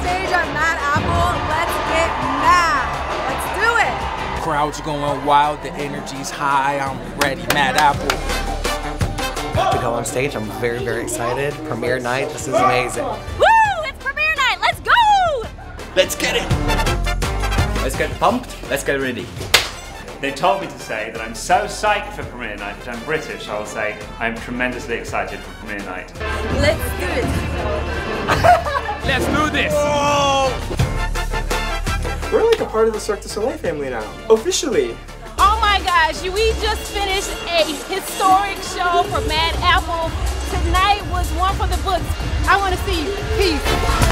stage. I'm Mad Apple. Let's get mad. Let's do it. Crowd's going wild. The energy's high. I'm ready. Mad Apple. To go on stage, I'm very, very excited. Premiere night. This is amazing. Woo! It's premiere night. Let's go! Let's get it. Let's get pumped. Let's get ready. They told me to say that I'm so psyched for premiere night, but I'm British, I'll say I'm tremendously excited for premiere night. Let's do it. Let's. We're like a part of the Cirque du Soleil family now. Officially. Oh my gosh, we just finished a historic show for Mad Apple. Tonight was one for the books. I want to see you. Peace.